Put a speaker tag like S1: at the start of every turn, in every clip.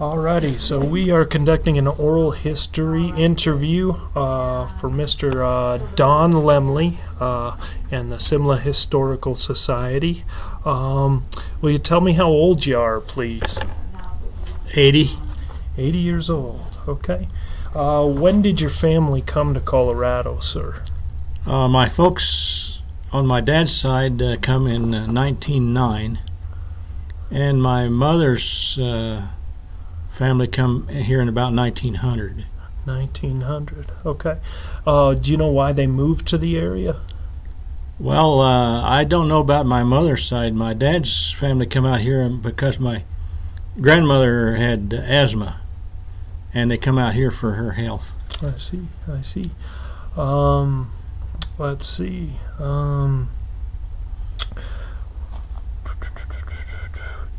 S1: Alrighty, so we are conducting an oral history interview uh, for Mr. Uh, Don Lemley uh, and the Simla Historical Society. Um, will you tell me how old you are, please?
S2: 80.
S1: 80 years old, okay. Uh, when did your family come to Colorado, sir?
S2: Uh, my folks on my dad's side uh, come in uh, 1909, and my mother's uh, family come here in about 1900.
S1: 1900, okay. Uh, do you know why they moved to the area?
S2: Well, uh, I don't know about my mother's side. My dad's family come out here because my grandmother had asthma, and they come out here for her health.
S1: I see, I see. Um, let's see. Um,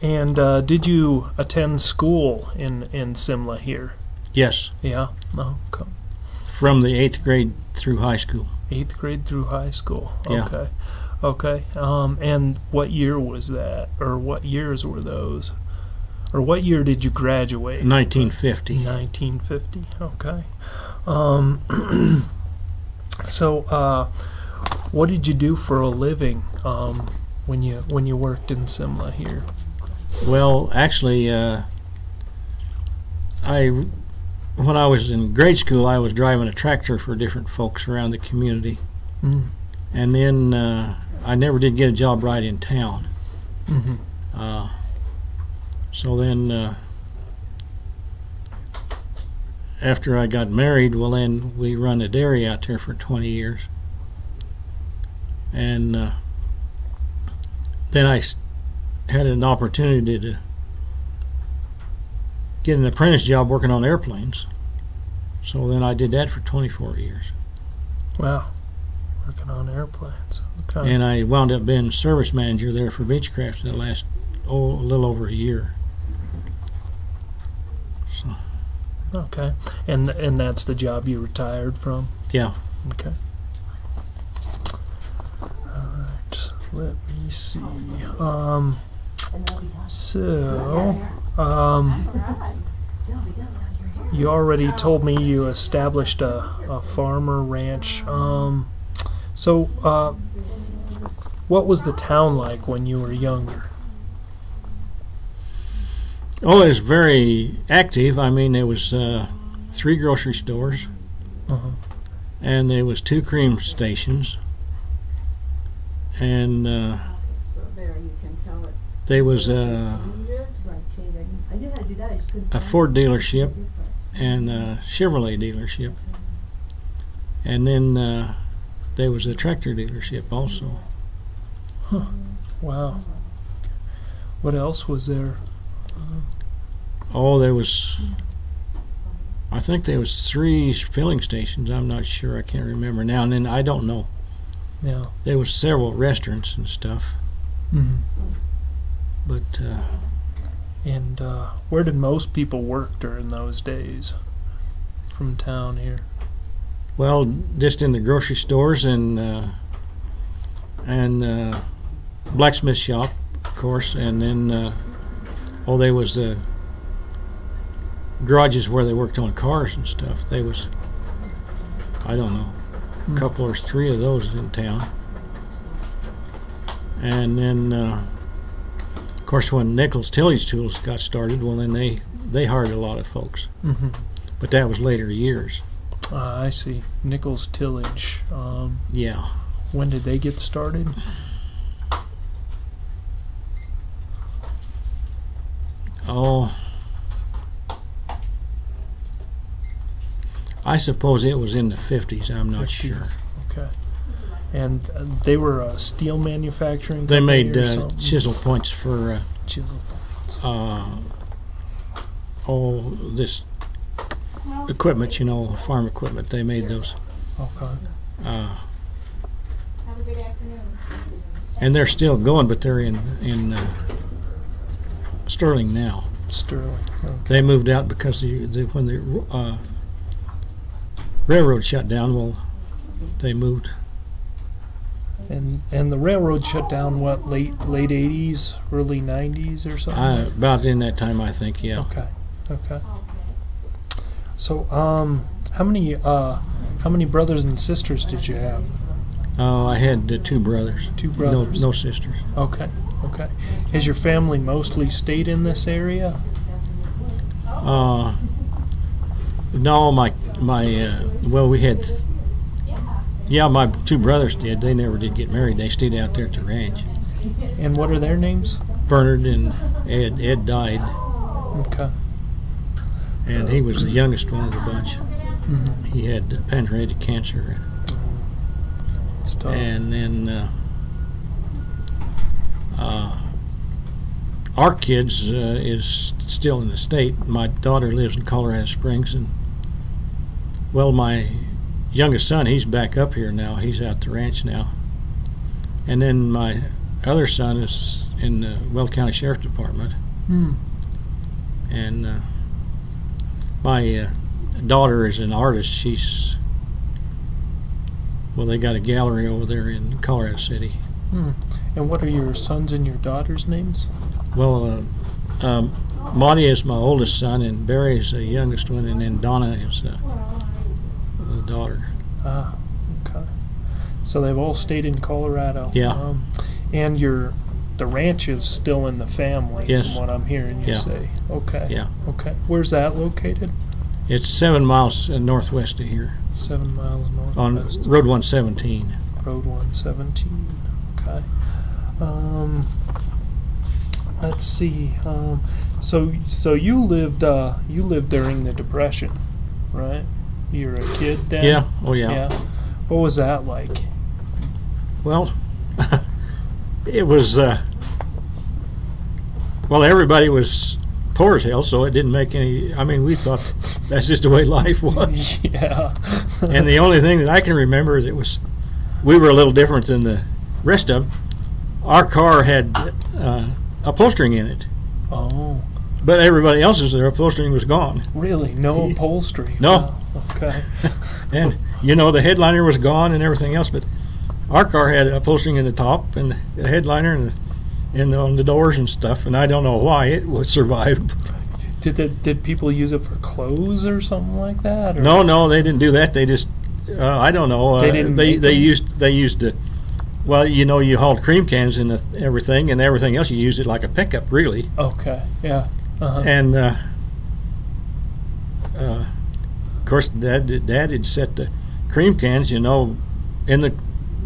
S1: and uh, did you attend school in, in Simla here?
S2: Yes,
S1: Yeah? No, okay.
S2: from the eighth grade through high school.
S1: Eighth grade through high school.
S2: Yeah.
S1: Okay. Okay. Um, and what year was that? Or what years were those? Or what year did you graduate?
S2: 1950.
S1: 1950. Okay. Um, so, uh, what did you do for a living um, when you when you worked in Simla here?
S2: Well, actually, uh, I when I was in grade school, I was driving a tractor for different folks around the community,
S1: Mm.
S2: and then uh, I never did get a job right in town.
S1: hmm
S2: Uh, so then, uh, after I got married, well, then we run a dairy out there for 20 years, and uh, then I had an opportunity to get an apprentice job working on airplanes. So then I did that for 24 years,
S1: Wow. Working on airplanes. Okay.
S2: and I wound up being service manager there for Beechcraft in the last oh, a little over a year. So
S1: okay. And and that's the job you retired from.
S2: yeah.
S1: Okay. Alright, let me see. Um, so, um, you already told me you established a, a farmer ranch. Um, so, uh, what was the town like when you were younger?
S2: Oh, it was very active. I mean, there was uh, three grocery stores,
S1: Uh-huh.
S2: and there was two cream stations, and uh,
S3: I was couldn't.
S2: a Ford dealership and a Chevrolet dealership, and then uh, there was a tractor dealership also. Huh.
S1: Wow. What else was there?
S2: Oh, there was. I think there was three filling stations. I'm not sure. I can't remember now. And then I don't know.
S1: Yeah.
S2: There was several restaurants and stuff,
S1: hmm
S2: but. Uh,
S1: And uh, where did most people work during those days from town here?
S2: Well, just in the grocery stores and uh, and uh, blacksmith shop, of course, and then uh, oh, there was the garages where they worked on cars and stuff. They was I don't know,
S1: Hmm.
S2: a couple or three of those in town, and then uh, of course when Nichols Tillage Tools got started, well then they they hired a lot of folks,
S1: Mm-hmm.
S2: but that was later years.
S1: Uh, I see. Nichols Tillage. Um,
S2: Yeah.
S1: when did they get started?
S2: Oh, I suppose it was in the fifties. I'm not sure.
S1: Okay. And uh, they were a steel manufacturing.
S2: They made
S1: or
S2: uh,
S1: something?
S2: chisel points for uh,
S1: Chisel.
S2: uh, all this equipment. You know, farm equipment. They made those,
S1: Okay.
S2: uh,
S3: Have a good afternoon.
S2: and they're still going, but they're in in uh, Sterling now.
S1: Sterling. Okay.
S2: They moved out because the, the when the uh, railroad shut down. Well, they moved.
S1: And and the railroad shut down what late late eighties, early nineties or something.
S2: Uh, about in that time, I think. Yeah.
S1: okay. Okay. So, um, how many uh, how many brothers and sisters did you have?
S2: Oh, I had uh, two brothers.
S1: Two
S2: No,
S1: brothers.
S2: no sisters.
S1: Okay. Okay. Has your family mostly stayed in this area?
S2: Uh, no, my my uh, well, we had. Yeah, my two brothers did. They never did get married. They stayed out there at the ranch.
S1: And what are their names?
S2: Bernard and Ed. Ed died,
S1: Okay.
S2: and he was the youngest one of the bunch.
S1: hmm
S2: He had uh, pancreatic cancer,
S1: It's tough.
S2: and then uh, uh, our kids uh, is still in the state. My daughter lives in Colorado Springs, and well, my youngest son, he's back up here now. He's out the ranch now, and then my other son is in the Weld County Sheriff's Department,
S1: Hmm.
S2: and uh, my uh, daughter is an artist. She's well, they got a gallery over there in Colorado City.
S1: Hmm. And what are your sons and your daughters' names?
S2: Well, uh, um, Monty is my oldest son, and Barry is the youngest one, and then Donna is uh, daughter.
S1: Ah, okay. So they've all stayed in Colorado.
S2: Yeah.
S1: Um, and your the ranch is still in the family,
S2: Yes.
S1: from what I'm hearing you
S2: Yeah.
S1: say. Okay.
S2: Yeah.
S1: Okay. Where's that located?
S2: It's seven miles uh, northwest of here
S1: Seven miles
S2: on. Road 117.
S1: Road 117. Okay. Um, let's see. Um, so so you lived uh, you lived during the Depression, right? You were a kid then.
S2: Yeah. Oh, yeah.
S1: Yeah. What was that like?
S2: Well, it was. Uh, well, everybody was poor as hell, so it didn't make any. I mean, we thought that's just the way life was.
S1: yeah.
S2: and the only thing that I can remember is it was we were a little different than the rest of them. Our car had uh, upholstering in it,
S1: oh,
S2: but everybody else's their upholstering was gone.
S1: really? No upholstery?
S2: No.
S1: Oh, okay.
S2: and you know the headliner was gone and everything else, but our car had upholstering in the top and the headliner and, and on the doors and stuff. And I don't know why it would survive.
S1: Did the, did people use it for clothes or something like that? Or?
S2: No, no, they didn't do that. They just uh, I don't know. Uh,
S1: They didn't
S2: They they used they used to. Well, you know, you hauled cream cans and everything, and everything else you used it like a pickup, really.
S1: Okay. Yeah. Uh-huh.
S2: And uh, uh, of course, Dad Dad had set the cream cans, you know, in the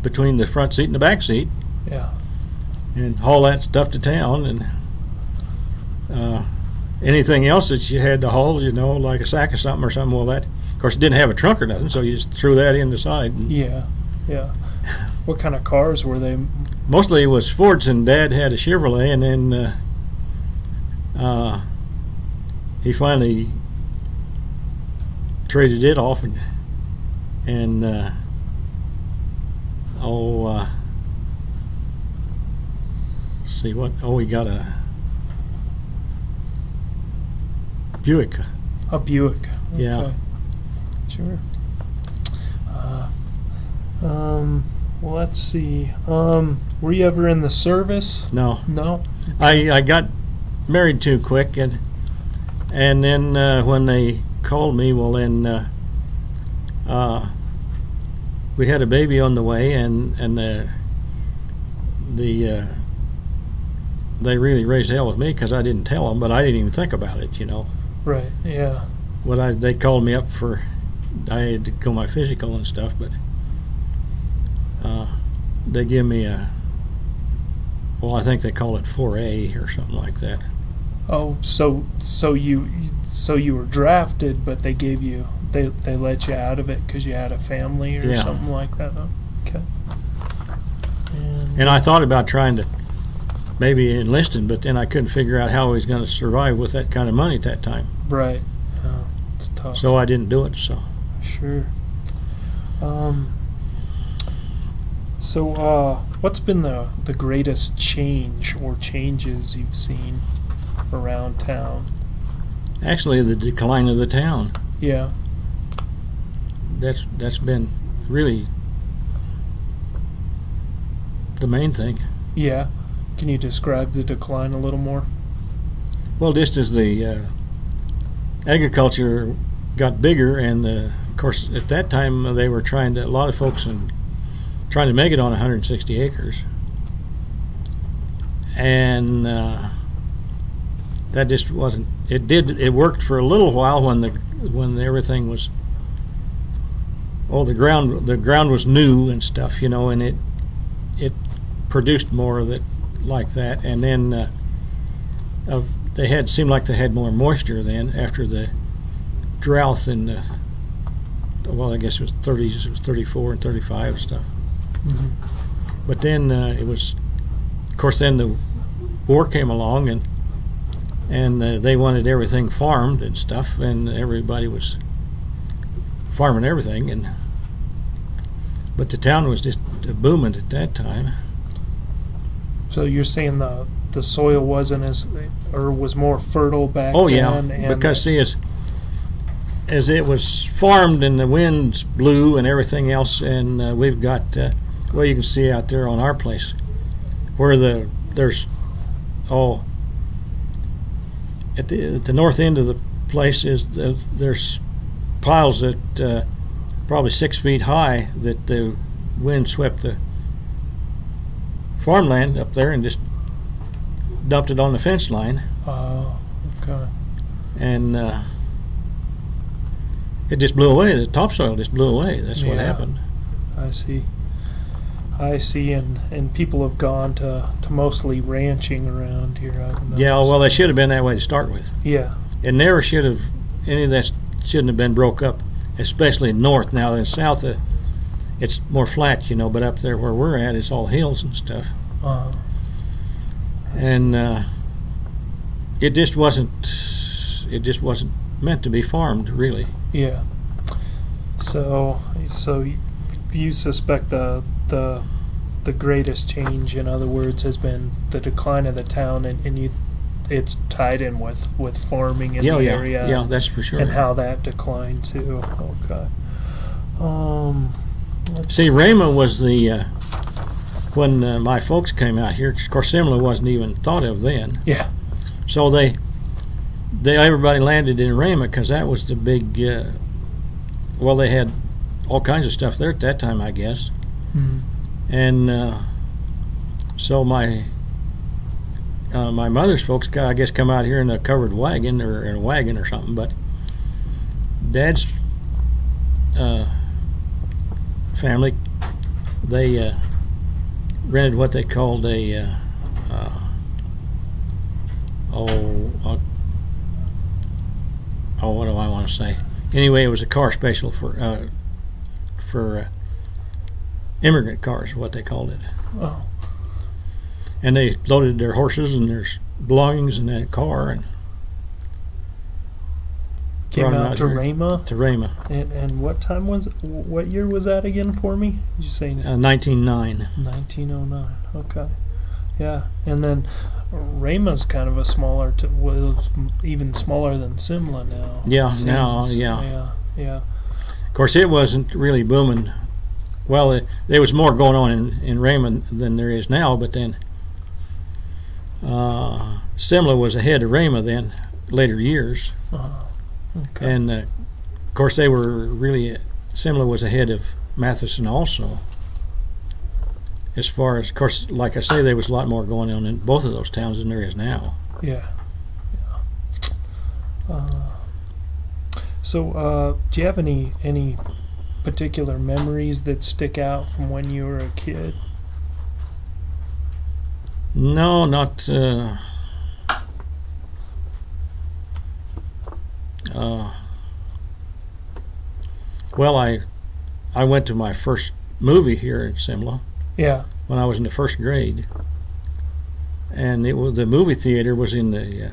S2: between the front seat and the back seat,
S1: yeah.
S2: and haul that stuff to town. And uh, anything else that you had to haul, you know, like a sack or something or something, well, that of course it didn't have a trunk or nothing, so you just threw that in the side.
S1: Yeah. Yeah. What kind of cars were they?
S2: mostly it was Fords, and Dad had a Chevrolet, and then uh, uh, he finally traded it off, and and uh, oh, uh, let's see what? Oh, we got a Buick.
S1: A Buick.
S2: Yeah.
S1: Okay. Sure. Uh, um. Well, let's see. Um. Were you ever in the service?
S2: No,
S1: No.
S2: I I got married too quick, and and then uh, when they called me, well then uh, uh, we had a baby on the way, and and the the uh, they really raised hell with me because I didn't tell them, but I didn't even think about it, you know.
S1: Right. Yeah.
S2: What I they called me up for, I had to go my physical and stuff, but uh, they give me a. Well, I think they call it 4A or something like that.
S1: Oh, so so you so you were drafted, but they gave you they they let you out of it because you had a family or
S2: Yeah.
S1: something like that. Okay. And,
S2: And I thought about trying to maybe enlisting, but then I couldn't figure out how I was going to survive with that kind of money at that time.
S1: right. Oh, it's tough.
S2: So I didn't do it. So
S1: Sure. Um. So, uh, what's been the the greatest change or changes you've seen around town?
S2: actually, the decline of the town
S1: Yeah.
S2: that's that's been really the main thing.
S1: Yeah. Can you describe the decline a little more?
S2: Well, just as the uh, agriculture got bigger, and uh, of course at that time uh, they were trying to a lot of folks and trying to make it on 160 acres, and uh, that just wasn't. It did. It worked for a little while when the when everything was. Oh, the ground the ground was new and stuff, you know, and it it produced more of it like that, and then uh, uh, they had seemed like they had more moisture then after the drought in the well, I guess it was 30s, it was 34 and 35 and stuff.
S1: Mhm.
S2: But then uh, it was, of course, then the war came along and and uh, they wanted everything farmed and stuff, and everybody was farming everything, and but the town was just booming at that time.
S1: So you're saying the the soil wasn't as or was more fertile back
S2: Oh yeah,
S1: then? and
S2: because see, as as it was farmed and the winds blew and everything else, and uh, we've got uh, well, you can see out there on our place where the there's oh at the at the north end of the place is the, there's piles that uh, probably six feet high that the wind swept the farmland up there and just dumped it on the fence line
S1: Oh, okay.
S2: and uh, it just blew away. The topsoil just blew away. That's what happened.
S1: I see. I see, and and people have gone to to mostly ranching around here.
S2: Yeah, well, they should have been that way to start with.
S1: yeah,
S2: It never should have. Any of that shouldn't have been broke up, especially north. Now in south, uh, it's more flat, you know. But up there where we're at, it's all hills and stuff.
S1: uh,
S2: And uh, it just wasn't. It just wasn't meant to be farmed, really.
S1: yeah. So so you suspect the the the greatest change, in other words, has been the decline of the town, and, and you it's tied in with with farming in
S2: yeah,
S1: the
S2: yeah,
S1: area.
S2: yeah. That's for sure.
S1: and how that declined too. Okay. Um, let's
S2: See, Rama was the uh, when uh, my folks came out here. Of course, Simla wasn't even thought of then.
S1: Yeah.
S2: So they, they everybody landed in Rama because that was the big. Uh, well, they had all kinds of stuff there at that time, I guess.
S1: Mhm.
S2: And uh, so my uh, my mother's folks, I guess, come out here in a covered wagon or in a wagon or something. But Dad's uh, family, they uh, rented what they called a uh, uh, oh uh, oh what do I want to say? Anyway, it was a car special for for immigrant cars, what they called it
S1: Oh,
S2: and they loaded their horses and their belongings in that car and
S1: came out to. Rama,
S2: to Rama,
S1: and and what time was what year was that again for me? Did you say
S2: uh, 1909.
S1: 1909? Okay, yeah, and then Rama's kind of a smaller, t- was even smaller than Simla now.
S2: Yeah, now, yeah.
S1: yeah, yeah.
S2: Of course, it wasn't really booming. Well, it, there was more going on in, in Rama than there is now, but then uh, Simla was ahead of Rama then, later years.
S1: Uh, okay.
S2: And uh, of course, they were really, Simla was ahead of Matheson also. As far as, of course, like I say, there was a lot more going on in both of those towns than there is now.
S1: Yeah. yeah. Uh, so, uh, do you have any any particular memories that stick out from when you were a kid?
S2: No, not. Uh, uh, well, I I went to my first movie here in Simla
S1: Yeah.
S2: when I was in the first grade, and it was the movie theater was in the uh,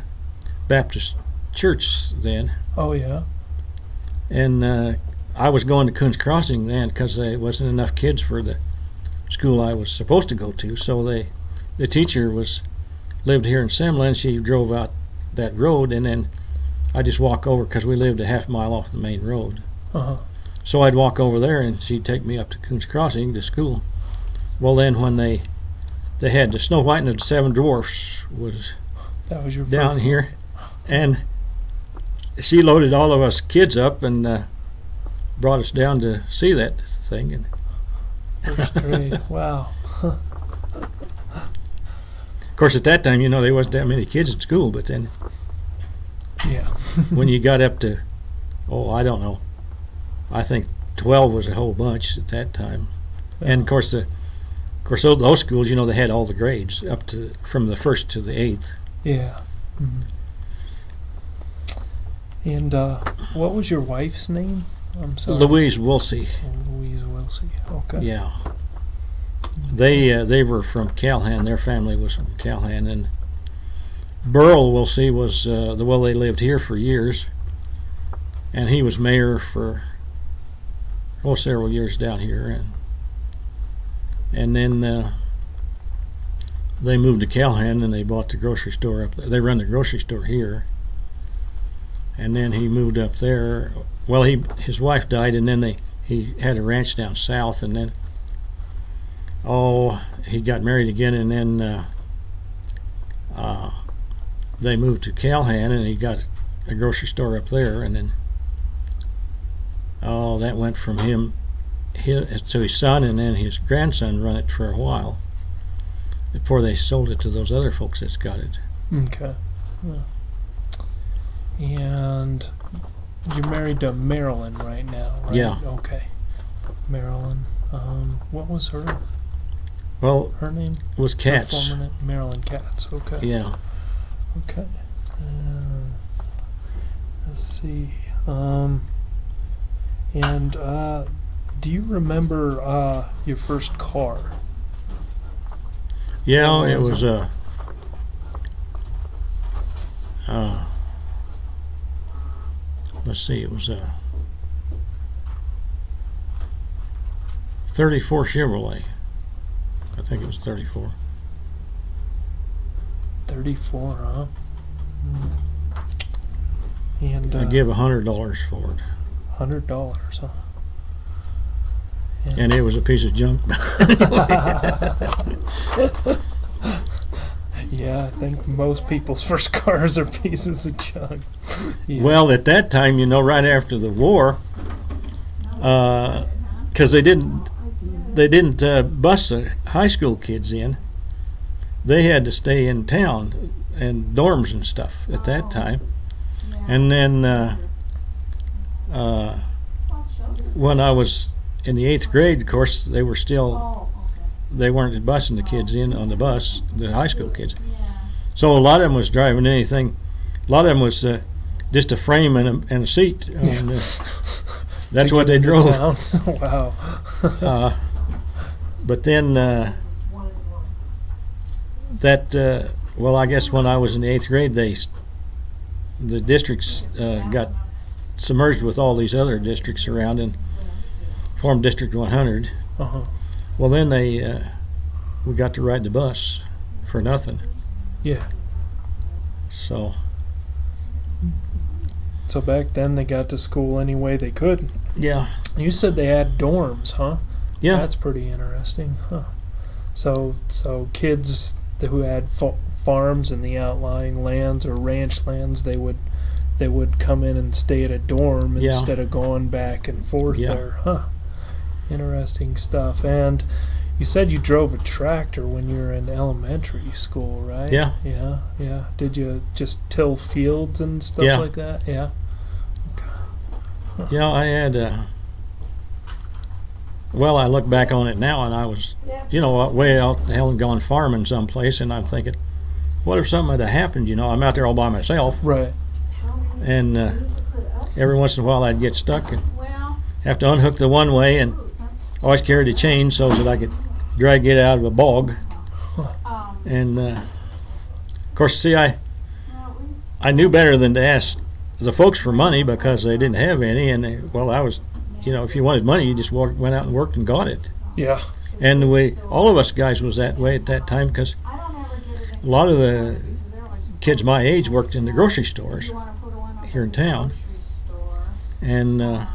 S2: Baptist church then,
S1: Oh yeah.
S2: and uh, I was going to Coons Crossing then because there wasn't enough kids for the school I was supposed to go to. So they, the teacher was lived here in Simla, and she drove out that road, and then I just walk over because we lived a half mile off the main road.
S1: Uh huh.
S2: So I'd walk over there, and she'd take me up to Coons Crossing to school. Well, then when they they had the Snow White and the Seven Dwarfs was
S1: That was your
S2: down here, and she loaded all of us kids up and uh, brought us down to see that thing. And
S1: First grade. wow.
S2: of course, at that time, you know, there wasn't that many kids in school. But then,
S1: Yeah.
S2: when you got up to, oh, I don't know, I think twelve was a whole bunch at that time. And of course, the of course those, those schools, you know, they had all the grades up to from the first to the eighth.
S1: Yeah. hmm And uh, what was your wife's name? I'm sorry.
S2: Louise Woolsey,
S1: Louise Wilsey. Okay.
S2: yeah. They uh, they were from Calhan. Their family was from Calhan, and Burl Woolsey was uh, the well. They lived here for years, and he was mayor for oh several years down here, and and then uh, they moved to Calhan, and they bought the grocery store up there. They run the grocery store here, and then he moved up there. Well, he his wife died, and then they he had a ranch down south, and then oh, he got married again, and then uh, uh, they moved to Calhan, and he got a grocery store up there, and then oh, that went from him his, to his son, and then his grandson run it for a while before they sold it to those other folks that's got it.
S1: Okay. Yeah. And you're married to Marilyn right now, right?
S2: Yeah.
S1: Okay. Marilyn. Um, what was her
S2: Well,
S1: her name?
S2: was
S1: name? Marilyn Katz. Okay.
S2: Yeah.
S1: Okay. Uh, let's see. Um, and uh, do you remember uh, your first car?
S2: Yeah, it was a. Uh, let's see, it was a 34 Chevrolet. I think it was 34.
S1: 34, huh? Mm. And uh,
S2: I give a hundred dollars for it,
S1: hundred dollars, huh?
S2: and it was a piece of junk.
S1: yeah, I think most people's first cars are pieces of junk. Yeah.
S2: Well, at that time, you know, right after the war, because they didn't they didn't uh, bus the high school kids in. They had to stay in town and dorms and stuff at that time. And then uh, uh, when I was in the eighth grade, of course, they were still they weren't busing the kids in on the bus, the high school kids. So a lot of them was driving anything. A lot of them was uh, just a frame and a, and a seat.
S1: Yeah.
S2: Uh, that's what they drove.
S1: wow.
S2: Uh, but then uh, that uh, well, I guess when I was in the eighth grade, they the districts uh, got submerged with all these other districts around and formed District 100.
S1: Uh-huh.
S2: Well, then they uh, we got to ride the bus for nothing.
S1: Yeah.
S2: So
S1: So back then they got to school any way they could.
S2: yeah,
S1: You said they had dorms, huh?
S2: yeah,
S1: That's pretty interesting, huh? So, so kids who had fa- farms in the outlying lands or ranch lands, they would, they would come in and stay at a dorm
S2: Yeah.
S1: instead of going back and forth
S2: Yeah.
S1: there, huh? Interesting stuff. And you said you drove a tractor when you were in elementary school, right?
S2: Yeah.
S1: Yeah, yeah. Did you just till fields and stuff
S2: Yeah.
S1: like that? Yeah.
S2: yeah. I had. Uh, well, I look back on it now, and I was, you know, way out the hell and gone farming someplace, and I'm thinking, what if something had happened? You know, I'm out there all by myself,
S1: Right.
S2: and uh, every once in a while I'd get stuck and
S3: Well,
S2: have to unhook the one way, and always carried a chain so that I could drag it out of a bog.
S3: um,
S2: And uh, of course, see, I
S3: well, it was,
S2: I knew better than to ask the folks for money because they didn't have any, and they, well, I was, you know, if you wanted money, you just walked, went out and worked and got it.
S1: Yeah.
S2: And we, all of us guys, was that way at that time because
S3: I don't ever get it.
S2: a lot of the kids my age worked in the grocery stores,
S3: you wanna put one up
S2: here in town. and uh,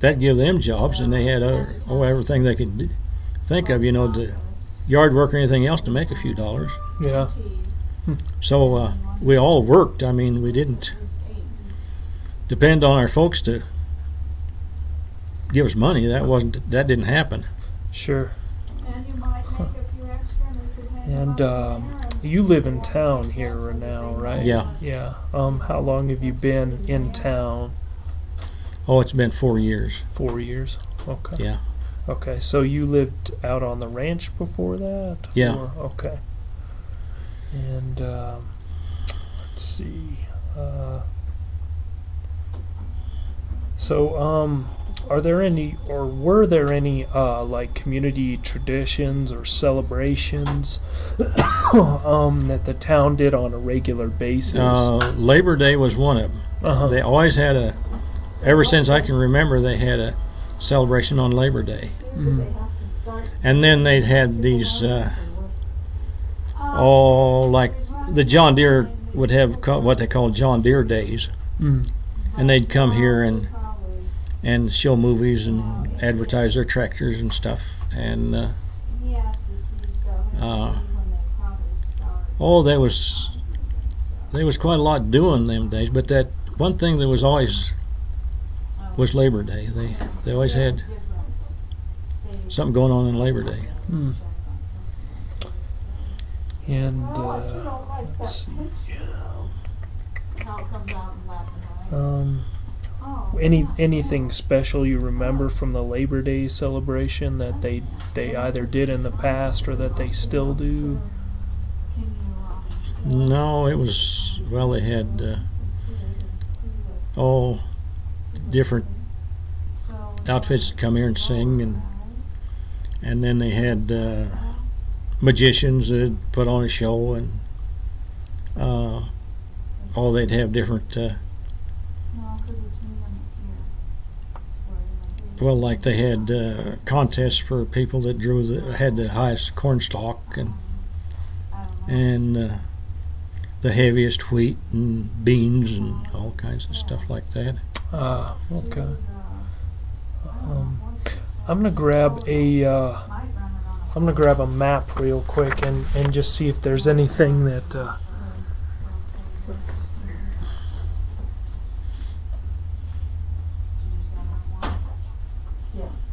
S2: that gave them jobs, and they had other, oh, everything they could do, think of, you know, to yard work or anything else to make a few dollars.
S1: Yeah.
S2: So uh, we all worked. I mean, we didn't. depend on our folks to give us money. That wasn't that didn't happen.
S1: Sure.
S3: And you might make a few extra and we could hang
S1: And
S3: them up
S1: um,
S3: and-
S1: you live in town here now, right?
S2: Yeah.
S1: Yeah. Um, how long have you been in town?
S2: Oh, it's been four years.
S1: Four years. Okay.
S2: Yeah.
S1: Okay. So you lived out on the ranch before that?
S2: Yeah.
S1: Or- okay. And um, let's see. Uh, so, um, are there any, or were there any, uh, like community traditions or celebrations, um, that the town did on a regular basis?
S2: Uh, Labor Day was one of them.
S1: uh-huh.
S2: They always had a. Ever since I can remember, they had a celebration on Labor Day,
S1: Mm.
S2: and then they'd had these. Uh, oh, like the John Deere would have what they call John Deere days,
S1: Mm.
S2: and they'd come here and and show movies and advertise their tractors and stuff. And uh, uh, oh, there was there was quite a lot doing them days. But that one thing that was always was Labor Day. They they always had something going on in Labor Day.
S1: Mm. And uh, let's see. Um, any anything special you remember from the Labor Day celebration that they they either did in the past or that they still do?
S2: No, it was well. They had uh, oh different outfits that come here and sing, and and then they had uh, magicians that put on a show, and uh, oh, they'd have different. Uh, well, like they had uh, contests for people that drew the had the highest corn stalk, and and uh, the heaviest wheat and beans and all kinds of stuff like that.
S1: Ah, okay. Um, I'm gonna grab a uh, I'm gonna grab a map real quick and and just see if there's anything that. Uh,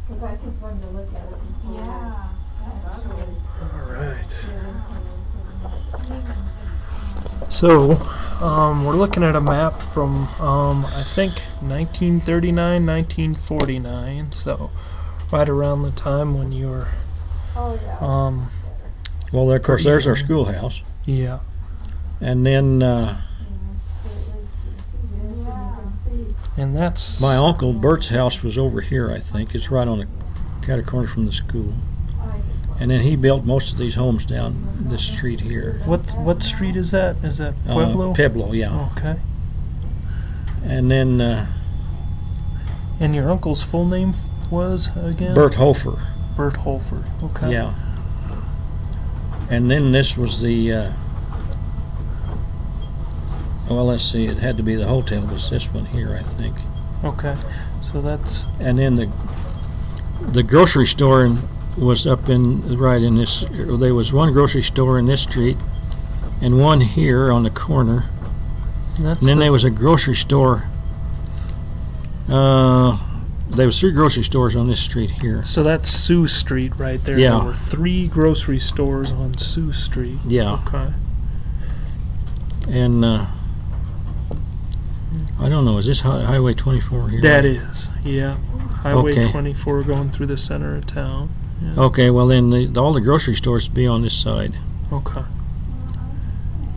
S4: Because I just wanted to look at it.
S3: Yeah, that's ugly.
S1: all right. So, um, we're looking at a map from, um, I think, 1939, 1949. So, right around the time when you were,
S4: Oh, yeah.
S1: um,
S2: Well, of course, there's our schoolhouse,
S1: yeah.
S2: and then uh,
S1: And that's
S2: my uncle Bert's house was over here. I think it's right on the cat a corner from the school, and then he built most of these homes down this street here.
S1: what what street is that? Is that
S2: Uh,
S1: Pueblo?
S2: Pueblo, yeah.
S1: okay.
S2: And then uh,
S1: And your uncle's full name was again?
S2: Bert Hofer,
S1: Bert Hofer. Okay.
S2: yeah. And then this was the. Uh, well, let's see. It had to be the hotel. Was this one here? I think.
S1: Okay. So that's
S2: and then the the grocery store in, was up in right in this. There was one grocery store in this street, and one here on the corner.
S1: that's
S2: And then
S1: the,
S2: there was a grocery store. Uh, there was three grocery stores on this street here.
S1: so that's Sioux Street right there.
S2: Yeah.
S1: There were three grocery stores on Sioux Street.
S2: Yeah,
S1: Okay.
S2: and uh, I don't know. Is this Highway 24 here?
S1: That is. Yeah. Highway
S2: Okay.
S1: 24 going through the center of town. Yeah.
S2: Okay, well then the, all the grocery stores be on this side.
S1: Okay.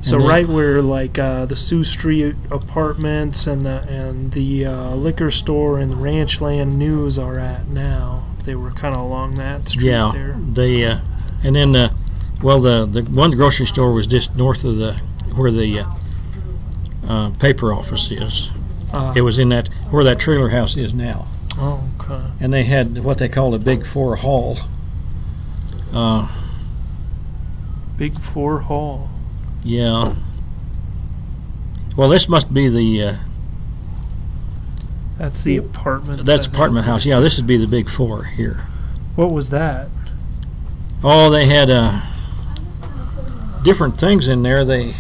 S1: So
S2: then-
S1: right where like uh, the Sioux Street apartments and the and the uh, liquor store and the Ranchland News are at now, they were kind of along that street
S2: yeah,
S1: there.
S2: they uh, and then the well the the one grocery store was just north of the where the uh, uh, paper office is.
S1: Uh,
S2: It was in that where that trailer house is now,
S1: oh, okay.
S2: and they had what they called a big four hall. Uh,
S1: Big Four Hall.
S2: yeah. Well, this must be the uh,
S1: That's the apartment.
S2: that's apartment house. Yeah, this would be the big four here.
S1: What was that?
S2: Oh, they had uh, different things in there. They,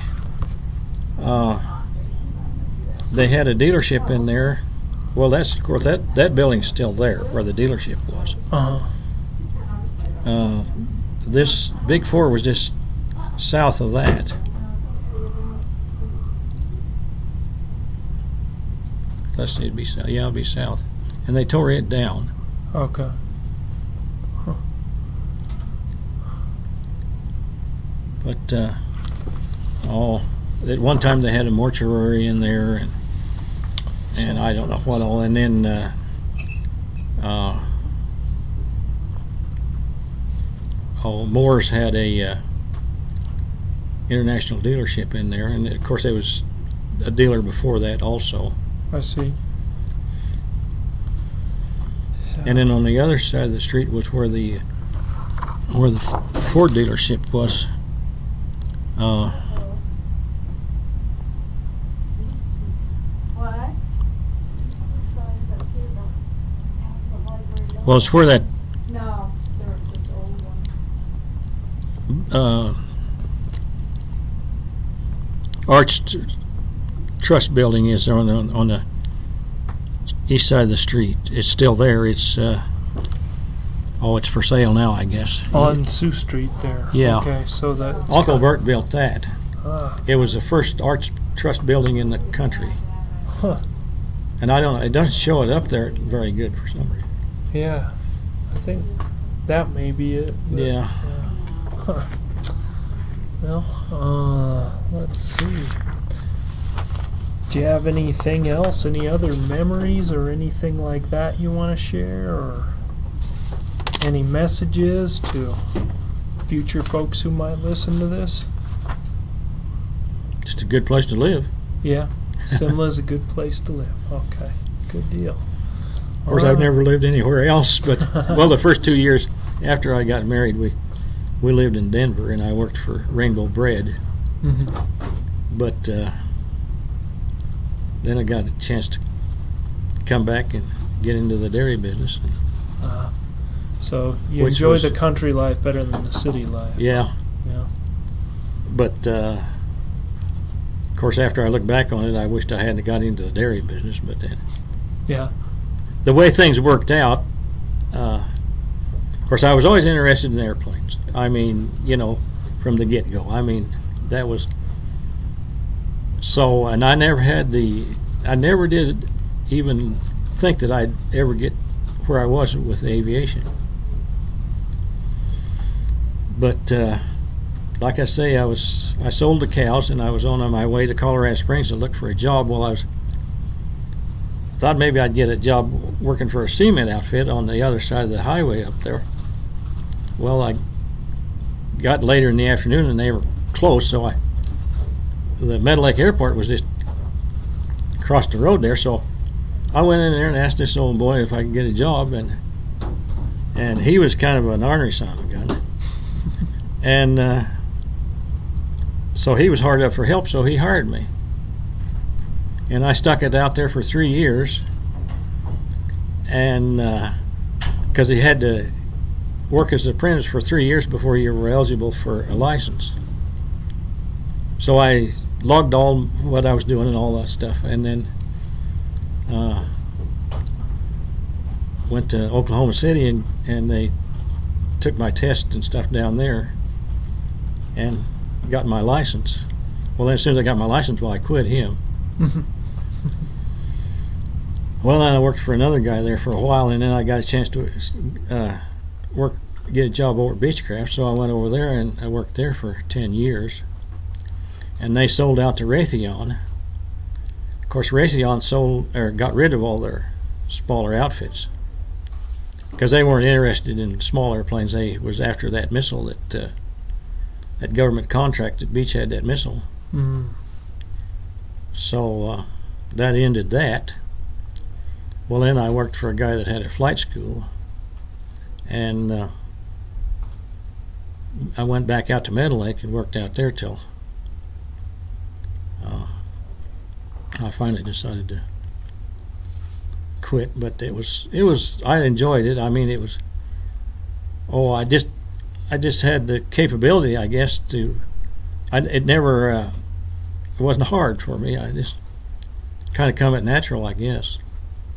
S2: uh, they had a dealership in there. Well, that's of course that that building's still there where the dealership was.
S1: Uh-huh.
S2: Uh, this Big Four was just south of that. Let's see, it'd be south. Yeah, it'd be south, and they tore it down.
S1: Okay.
S2: But uh, oh, at one time they had a mortuary in there, and and I don't know what all. And then uh, uh, oh, Moore's had a uh, international dealership in there, and of course there was a dealer before that also.
S1: I see. So-
S2: And then on the other side of the street was where the where the Ford dealership was. Uh,
S4: What? These two signs up here don't have the library.
S2: Well, it's where that
S4: No, they're such old ones.
S2: uh, Arch Trust Building is on the, on the east side of the street. It's still there. It's uh, oh, it's for sale now, I guess.
S1: On Sioux Street there.
S2: Yeah.
S1: Okay, so that.
S2: Uncle Bert built that.
S1: Ah,
S2: It was the first Arch Trust building in the country.
S1: Huh.
S2: And I don't. Know, it doesn't show it up there very good for some reason.
S1: Yeah. I think that may be it. but-
S2: Yeah.
S1: Huh. Well, uh, let's see. Do you have anything else? Any other memories or anything like that you want to share? Or any messages to future folks who might listen to this?
S2: Just a good place to live.
S1: Yeah, Simla is a good place to live. Okay, good deal.
S2: Of course, I've never lived anywhere else, but well, the first two years after I got married, we we lived in Denver, and I worked for Rainbow Bread.
S1: hmm
S2: But uh, then I got a chance to come back and get into the dairy business.
S1: Uh, so you
S2: Which
S1: enjoy
S2: was-
S1: the country life better than the city life.
S2: Yeah,
S1: Yeah.
S2: but uh, of course, after I look back on it, I wished I hadn't got into the dairy business. But then,
S1: Yeah.
S2: The way things worked out, uh, of course, I was always interested in airplanes. I mean, you know, from the get go. I mean, that was so, and I never had the, I never did even think that I'd ever get where I was with aviation. But uh, like I say, I was I sold the cows and I was on my way to Colorado Springs to look for a job. While I was thought maybe I'd get a job working for a cement outfit on the other side of the highway up there. Well, I got later in the afternoon and they were closed, so I the Meadow Lake Airport was just across the road there, so I went in there and asked this old boy if I could get a job, and and he was kind of an ornery son of a gun, and uh, so he was hard up for help, so he hired me, and I stuck it out there for three years, and because he had to work as an apprentice for three years before you were eligible for a license. So I logged all what I was doing and all that stuff, and then uh, went to Oklahoma City and, and they took my test and stuff down there and got my license. Well, then as soon as I got my license, well, I quit him. Well, then I worked for another guy there for a while, and then I got a chance to uh, work, get a job over at Beechcraft. So I went over there and I worked there for ten years. And they sold out to Raytheon. Of course, Raytheon sold or got rid of all their smaller outfits because they weren't interested in small airplanes. They was after that missile that uh, that government contract that Beech had that missile.
S1: Mm.
S2: So uh, that ended that. Well, then I worked for a guy that had a flight school, and uh, I went back out to Meadow Lake and worked out there till uh, I finally decided to quit. But it was it was I enjoyed it. I mean, it was oh I just I just had the capability, I guess, to I, it never uh, it wasn't hard for me. I just kind of come at natural, I guess.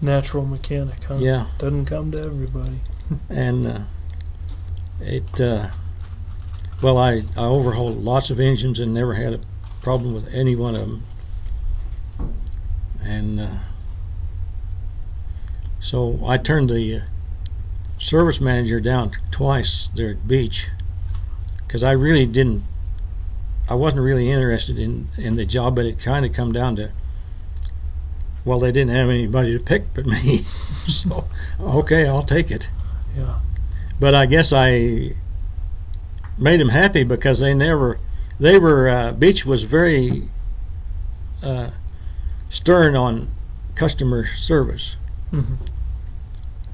S1: Natural mechanic, huh?
S2: Yeah,
S1: Doesn't come to everybody.
S2: and uh, it. Uh, well, I I overhauled lots of engines and never had a problem with any one of them. And uh, so I turned the uh, service manager down twice there at Beech because I really didn't. I wasn't really interested in in the job, but it kind of come down to. Well, they didn't have anybody to pick but me, so okay, I'll take it.
S1: Yeah.
S2: But I guess I made them happy because they never, they were, uh, Beech was very uh, stern on customer service.
S1: Mhm.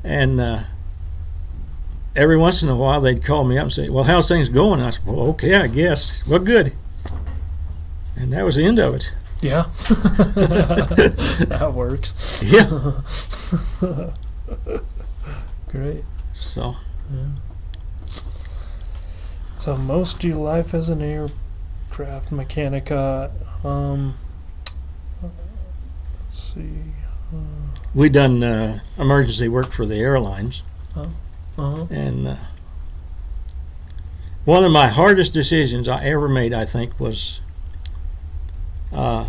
S2: And uh, every once in a while they'd call me up and say, Well, how's things going? I said, Well, okay, I guess. Well, good. And that was the end of it.
S1: Yeah. that works.
S2: Yeah.
S1: Great.
S2: So,
S1: So most of your life as an aircraft mechanic, uh, um, let's see.
S2: we done uh, emergency work for the airlines. Oh.
S1: Uh-huh.
S2: And uh, one of my hardest decisions I ever made, I think, was uh,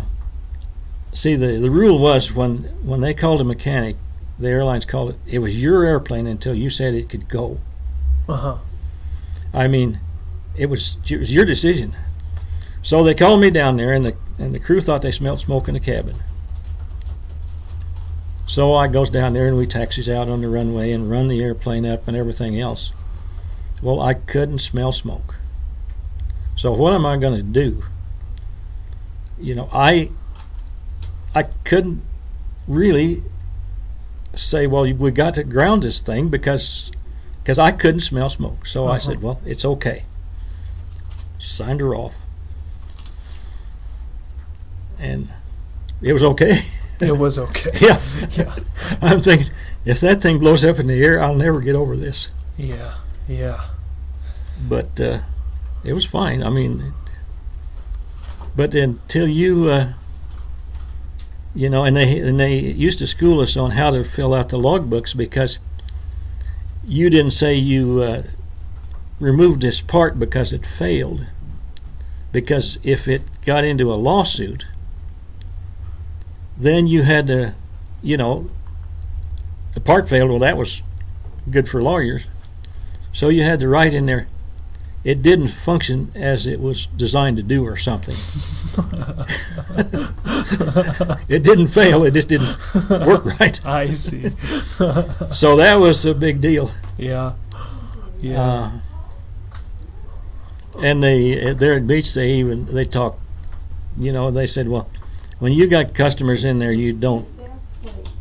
S2: see the the rule was when when they called a mechanic, the airlines called it. It was your airplane until you said it could go.
S1: Uh-huh.
S2: I mean, it was it was your decision. So they called me down there, and the and the crew thought they smelled smoke in the cabin. So I goes down there, and we taxis out on the runway and run the airplane up and everything else. Well, I couldn't smell smoke. So what am I going to do? You know, I I couldn't really say, well, we got to ground this thing because because I couldn't smell smoke. So I
S1: Uh-huh.
S2: said, well, it's okay. Signed her off. And it was okay.
S1: It was okay.
S2: yeah.
S1: Yeah.
S2: I'm thinking, if that thing blows up in the air, I'll never get over this.
S1: Yeah. Yeah.
S2: But uh, it was fine. I mean, but until you, uh, you know, and they and they used to school us on how to fill out the logbooks because you didn't say you uh, removed this part because it failed. Because if it got into a lawsuit, then you had to, you know, the part failed. Well, that was good for lawyers. So you had to write in there, it didn't function as it was designed to do or something. it didn't fail, it just didn't work right.
S1: I see.
S2: So that was a big deal.
S1: Yeah. Yeah.
S2: Uh, and they there at Beech they even they talk, you know, they said, well, when you got customers in there, you don't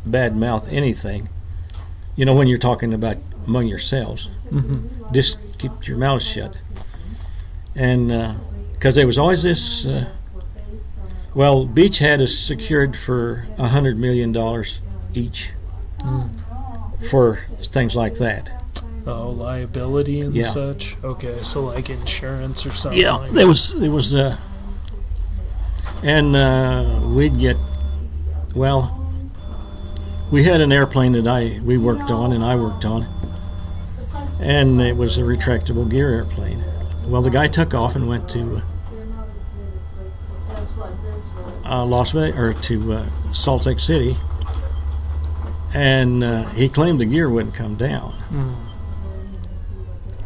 S2: bad mouth anything. You know, when you're talking about among yourselves,
S1: hmm
S2: just keep your mouth shut. And because there was always this, uh, well, Beech had us secured for a hundred million dollars each
S1: Mm.
S2: for things like that.
S1: Oh, liability and
S2: Yeah.
S1: such. Okay, so like insurance or something.
S2: Yeah,
S1: like
S2: there was it was uh, and uh, we'd get well. We had an airplane that I we worked on and I worked on, and it was a retractable gear airplane. Well, the guy took off and went to uh, Las Vegas or to uh, Salt Lake City, and uh, he claimed the gear wouldn't come down.
S1: Mm.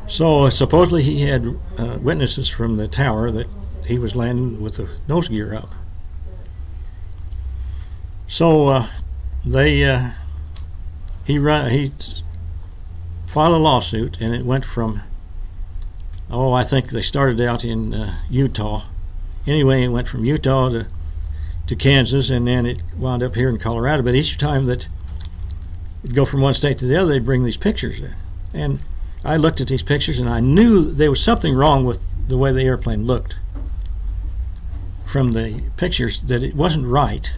S2: So supposedly he had uh, witnesses from the tower that he was landing with the nose gear up. So uh, they uh, he run, he filed a lawsuit and it went from oh I think they started out in uh, Utah. Anyway, it went from Utah to to Kansas and then it wound up here in Colorado. But each time that it'd go from one state to the other, they'd bring these pictures in. And I looked at these pictures and I knew there was something wrong with the way the airplane looked from the pictures that it wasn't right.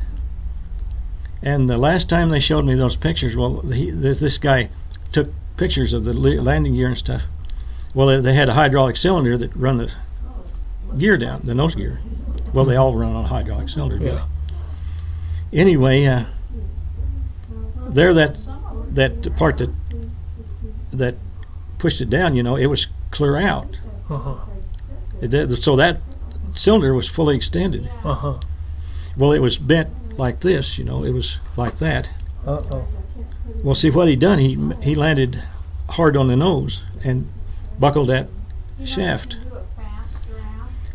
S2: And the last time they showed me those pictures, well, he, this, this guy took pictures of the landing gear and stuff. Well, they- had a hydraulic cylinder that run the gear down, the nose gear. Well, they all run on a hydraulic cylinder.
S1: Yeah.
S2: anyway, uh, there that that part that that pushed it down, you know, it was clear out.
S1: Uh-huh.
S2: It so that cylinder was fully extended.
S1: Uh-huh.
S2: Well, it was bent like this, you know, it was like that.
S1: Uh-oh.
S2: Well, see what he done? He he landed hard on the nose and buckled that shaft,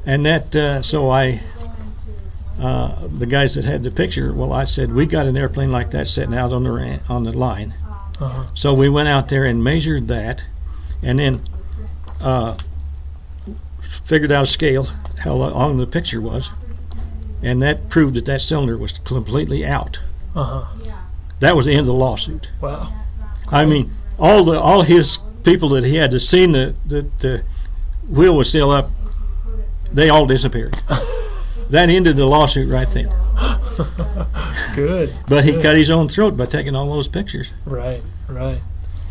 S2: and that uh, so I. Uh, the guys that had the picture, well, I said we got an airplane like that sitting out on the on the line.
S1: Uh-huh.
S2: So we went out there and measured that, and then uh, figured out a scale how long the picture was, and that proved that that cylinder was completely out.
S1: Uh-huh.
S2: That was the end of the lawsuit.
S1: Wow.
S2: I mean, all the all his people that he had to seen that the, the wheel was still up. They all disappeared. that ended the lawsuit right then.
S1: Good.
S2: But he
S1: Good.
S2: cut his own throat by taking all those pictures.
S1: Right, right.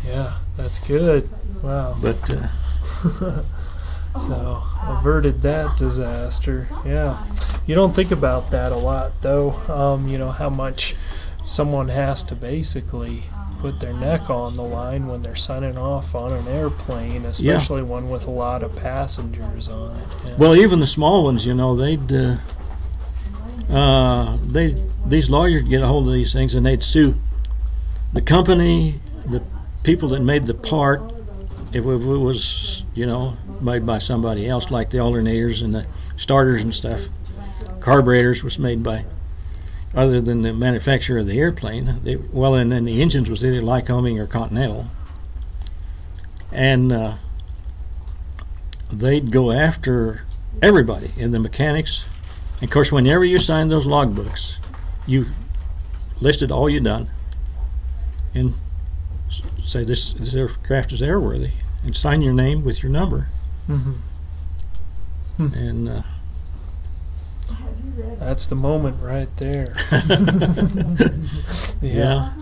S1: Yeah, that's good. Wow.
S2: But uh,
S1: So averted that disaster. Yeah, you don't think about that a lot, though. Um, you know how much someone has to basically put their neck on the line when they're signing off on an airplane, especially one with a lot of passengers on it. Yeah.
S2: well, even the small ones, you know, they'd uh, uh, they these lawyers get a hold of these things and they'd sue the company, the people that made the part. If it was, you know, made by somebody else, like the alternators and the starters and stuff, carburetors was made by other than the manufacturer of the airplane. They, well, and then the engines was either Lycoming or Continental, and uh, they'd go after everybody and the mechanics. And of course, whenever you signed those logbooks, you listed all you done and say this, this aircraft is airworthy and sign your name with your number.
S1: hmm
S2: And uh,
S1: That's the moment right there.
S2: yeah,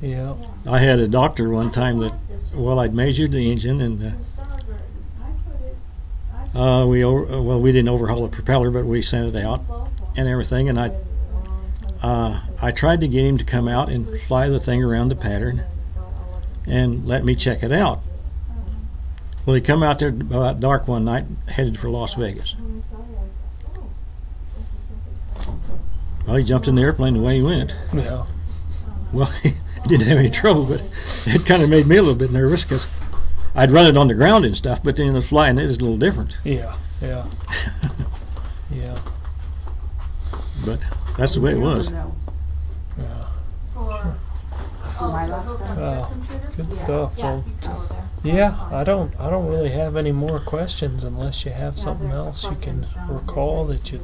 S1: Yeah.
S2: I had a doctor one time that well, I'd measured the engine and uh, uh, we over, well we didn't overhaul the propeller, but we sent it out and everything. And I uh, I tried to get him to come out and fly the thing around the pattern and let me check it out. Well, he come out there about dark one night, headed for Las Vegas. Well, he jumped in the airplane the way he went.
S1: Yeah.
S2: Well, he didn't have any trouble, but it kind of made me a little bit nervous because I'd run it on the ground and stuff, but then the flying it is a little different.
S1: Yeah. Yeah. Yeah.
S2: But that's the way it was.
S1: Yeah.
S4: My
S1: Wow. Oh, good stuff. Well, yeah, I don't I don't really have any more questions unless you have something else you can recall that you'd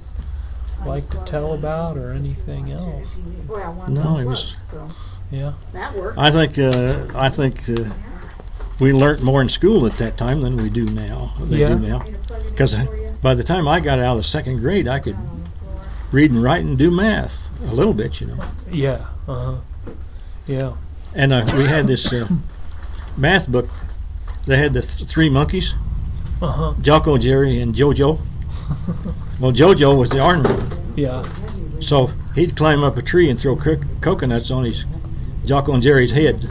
S1: like to tell about or anything else.
S2: No, it was.
S1: Yeah.
S4: That worked.
S2: I think uh, I think uh, we learned more in school at that time than we do now. They
S1: Yeah.
S2: do now, because by the time I got out of the second grade, I could read and write and do math a little bit, you know.
S1: Yeah. Uh huh. Yeah.
S2: And uh, we had this uh, math book. They had the th- three monkeys.
S1: Uh huh.
S2: Jocko, Jerry, and JoJo. well, JoJo was the ornament,
S1: Yeah.
S2: so he'd climb up a tree and throw co- coconuts on his Jocko and Jerry's head.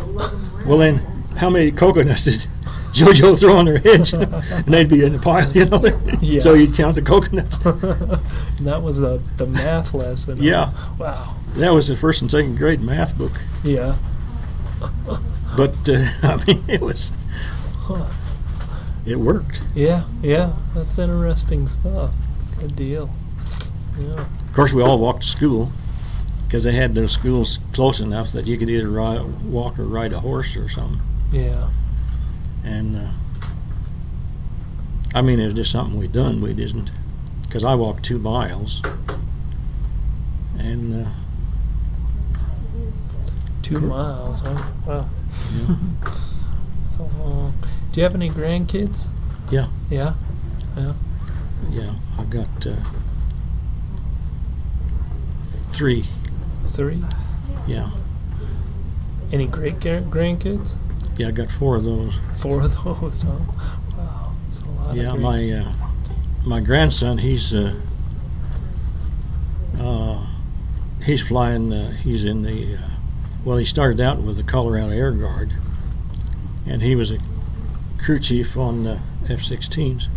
S2: Well, then, how many coconuts did JoJo throw on their heads? and they'd be in a pile, you know.
S1: Yeah.
S2: So you'd count the coconuts.
S1: that was the the math lesson.
S2: Yeah.
S1: Wow.
S2: that was the first and second grade math book.
S1: Yeah.
S2: But uh, I mean, it was it worked.
S1: Yeah. Yeah. That's interesting stuff. Good deal. Yeah.
S2: Of course, we all walked to school because they had those schools close enough that you could either ride, walk or ride a horse or something.
S1: Yeah.
S2: And uh, I mean, it was just something we done. We didn't because I walked two miles, and uh,
S1: Two
S2: Cool.
S1: miles. Huh? Wow.
S2: yeah,
S1: That's a long. Do you have any grandkids?
S2: Yeah.
S1: Yeah.
S2: yeah, I got uh, three.
S1: Three.
S2: Yeah,
S1: Any great grandkids?
S2: yeah, I got four of those.
S1: Four of those. Huh? Wow. That's a lot.
S2: Yeah,
S1: of
S2: my uh, my grandson, he's uh, uh, he's flying. Uh, he's in the. Uh, well, he started out with the Colorado Air Guard, and he was a crew chief on the F-16s.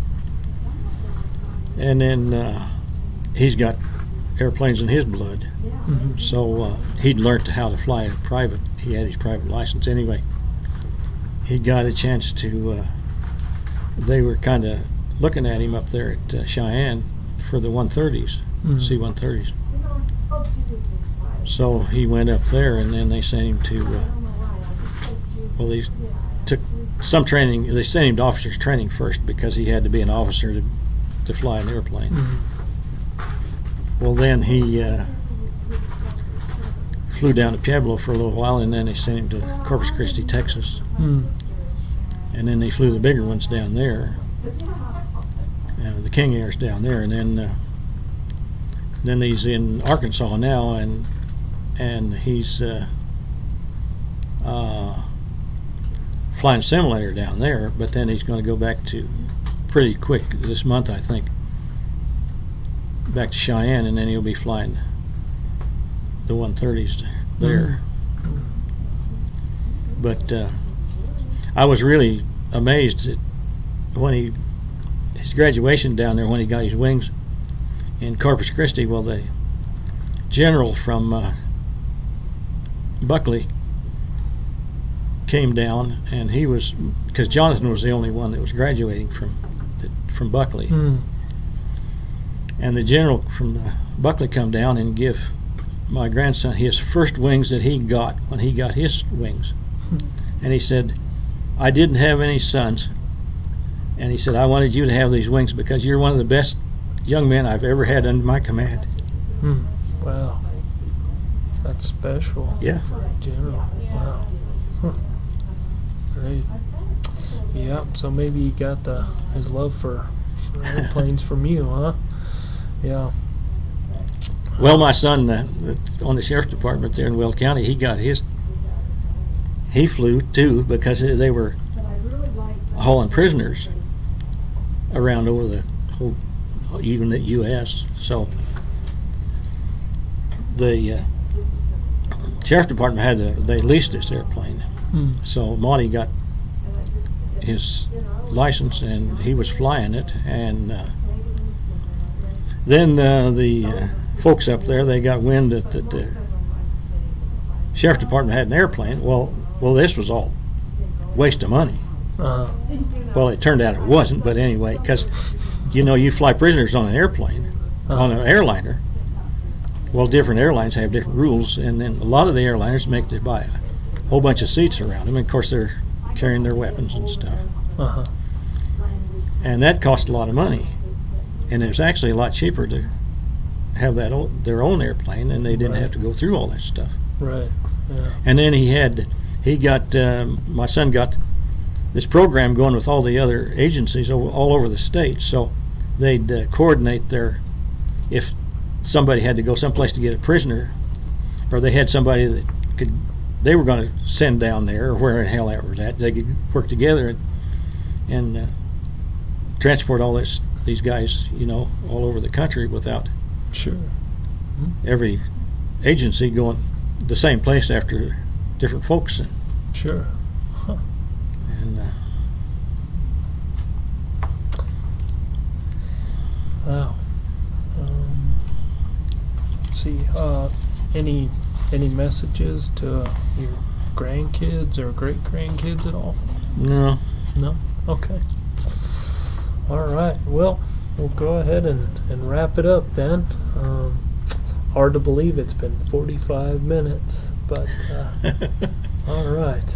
S2: And then uh, he's got airplanes in his blood,
S1: Mhm.
S2: so uh, he'd learned how to fly a private. He had his private license anyway. He got a chance to. Uh, they were kind of looking at him up there at uh, Cheyenne for the 130s,
S1: Mhm.
S2: C-130s. So he went up there, and then they sent him to. Uh, well, he took some training. They sent him to officers training first because he had to be an officer to, to fly an airplane.
S1: Mhm.
S2: Well, then he uh, flew down to Pueblo for a little while, and then they sent him to Corpus Christi, Texas.
S1: Mm.
S2: And then they flew the bigger ones down there. Uh, the King Airs down there, and then uh, then he's in Arkansas now, and and he's uh, uh, flying simulator down there. But then he's going to go back to pretty quick this month, I think. Back to Cheyenne, and then he'll be flying the 130s there. But uh, I was really amazed at when he his graduation down there when he got his wings in Corpus Christi. Well, the general from uh, Buckley came down, and he was because Jonathan was the only one that was graduating from from Buckley,
S1: Mm.
S2: and the general from uh, Buckley come down and give my grandson his first wings that he got when he got his wings, and he said, "I didn't have any sons." And he said, I wanted you to have these wings because you're one of the best young men I've ever had under my command.
S1: Mm. Wow. That's special.
S2: Yeah.
S1: General. Wow. Huh. Great. Yeah, so maybe he got the his love for, for airplanes from you, huh? Yeah.
S2: Well, my son uh, on the sheriff's department there in Weld County, he got his. He flew too because they were hauling prisoners around over the whole, even the U.S. So the uh, sheriff's department had the, they leased this airplane.
S1: Mm.
S2: So Monty got his license and he was flying it, and uh, then uh, the uh, folks up there they got wind that, that the sheriff department had an airplane. Well, well, this was all waste of money.
S1: Uh,
S2: Well, it turned out it wasn't, but anyway, because you know you fly prisoners on an airplane, on an airliner. Well, different airlines have different rules, and then a lot of the airliners make they buy a whole bunch of seats around them. And of course, they're carrying their weapons and stuff,
S1: uh-huh.
S2: and that cost a lot of money. And it was actually a lot cheaper to have that o- their own airplane, and they didn't
S1: Right.
S2: have to go through all that stuff.
S1: Right. Yeah.
S2: And then he had, he got, um, my son got this program going with all the other agencies all, all over the state. So they'd uh, coordinate their, if somebody had to go someplace to get a prisoner, or they had somebody that could, they were going to send down there, or where in hell that was at, they could work together and, and uh, transport all this, these guys, you know, all over the country without
S1: Sure.
S2: every agency going the same place after different folks. And,
S1: Sure.
S2: and uh,
S1: Wow. Um, let's see. Uh, any any messages to your grandkids or great grandkids at all?
S2: no,
S1: No. Okay. All right. Well, we'll go ahead and, and wrap it up then. Um, hard to believe it's been 45 minutes, but uh, all right.